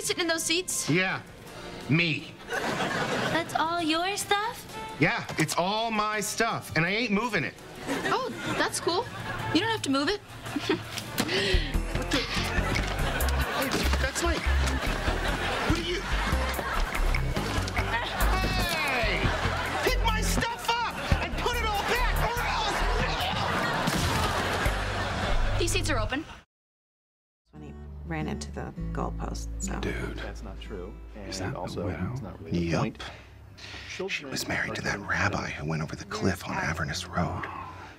anybody sitting in those seats? Yeah, me. That's all your stuff? Yeah, it's all my stuff, and I ain't moving it. Oh, that's cool. You don't have to move it. What the? Hey, that's my. What are you? Hey! Pick my stuff up and put it all back, or else. These seats are open. When he ran into the goalpost. So Dude, That's not true. And Is that the also, widow? it's not really the Yup. She was married to that rabbi who went over the cliff on Avernus Road.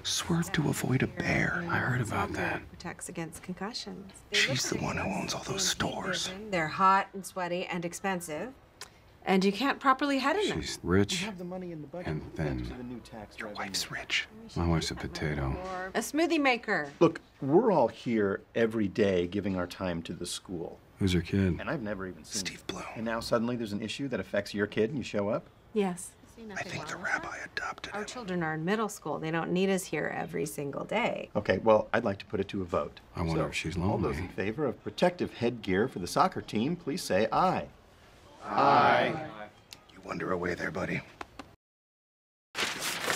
Swerved to avoid a bear. I heard about that. protects against concussions. She's the one who owns all those stores. They're hot and sweaty and expensive, and you can't properly head in them. She's rich. have the money in the And thanks to then- the new tax Your revenue. wife's rich. My wife's a potato. A smoothie maker. Look, we're all here every day giving our time to the school. Who's your kid? And I've never even seen Steve it. Bloom. And now suddenly there's an issue that affects your kid and you show up? Yes. I think the rabbi adopted Our him. children are in middle school. They don't need us here every single day. Okay, well, I'd like to put it to a vote. I wonder So, if she's lonely. All those in favor of protective headgear for the soccer team, please say aye. You wander away there, buddy.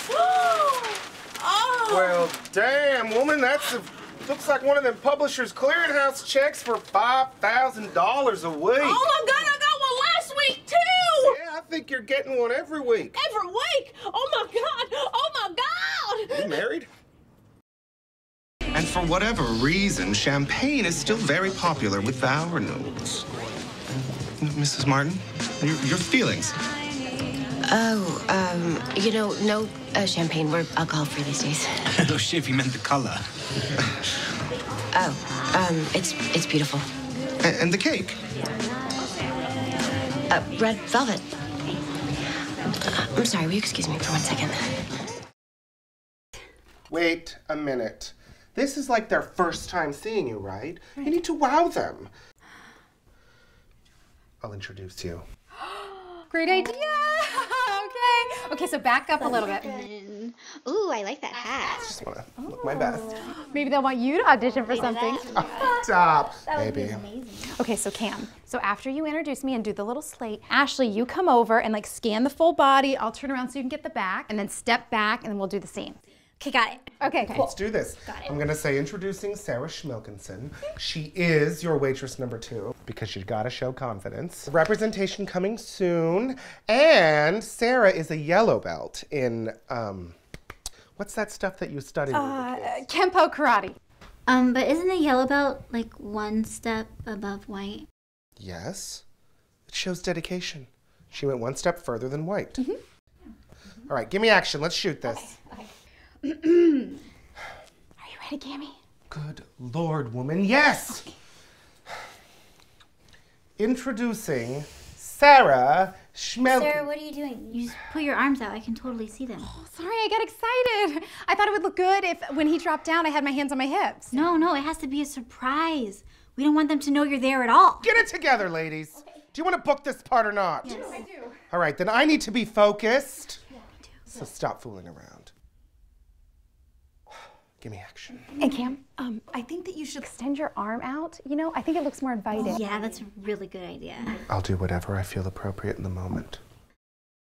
Oh! Well, damn, woman, that's a, looks like one of them publishers' clearinghouse checks for five thousand dollars a week. Oh my god, I got one last week too! Yeah, I think you're getting one every week. Every week! Oh my god! Oh my god! You married? And for whatever reason, champagne is still very popular with vow renewals. Mrs. Martin, your, your feelings? Oh, um, you know, no uh, champagne. We're alcohol free these days. oh shit, you meant the color. Oh, um, it's it's beautiful. A- and the cake? Uh, red velvet. Uh, I'm sorry. Will you excuse me for one second? Wait a minute. This is like their first time seeing you, right? You need to wow them. I'll introduce you. Great idea. okay. Okay, so back up a little bit. Ooh, I like that hat. Just wanna look my best. Maybe they'll want you to audition for something. Stop, That would be baby. amazing. Okay, so Cam. So after you introduce me and do the little slate, Ashley, you come over and like scan the full body. I'll turn around so you can get the back, and then step back, and then we'll do the scene. Okay, got it. Okay, cool. Let's do this. Got it. I'm gonna say introducing Sarah Schmilkinson. She is your waitress number two because you gotta show confidence. Representation coming soon. And Sarah is a yellow belt in um what's that stuff that you studied? when Uh. Kempo karate. Um, but isn't a yellow belt like one step above white? Yes. It shows dedication. She went one step further than white. All right, give me action. Let's shoot this. Are you ready, Cammy? Good Lord, woman. Yes! Introducing Sarah Schmelkin. Sarah, what are you doing? You just put your arms out. I can totally see them. Oh, sorry, I got excited. I thought it would look good if when he dropped down, I had my hands on my hips. No, no, it has to be a surprise. We don't want them to know you're there at all. Get it together, ladies. Do you want to book this part or not? Yes. I do. All right, then I need to be focused. Yeah, me too. So stop fooling around. Give me action. And Cam, um, I think that you should extend your arm out. You know, I think it looks more inviting. Yeah, that's a really good idea. I'll do whatever I feel appropriate in the moment.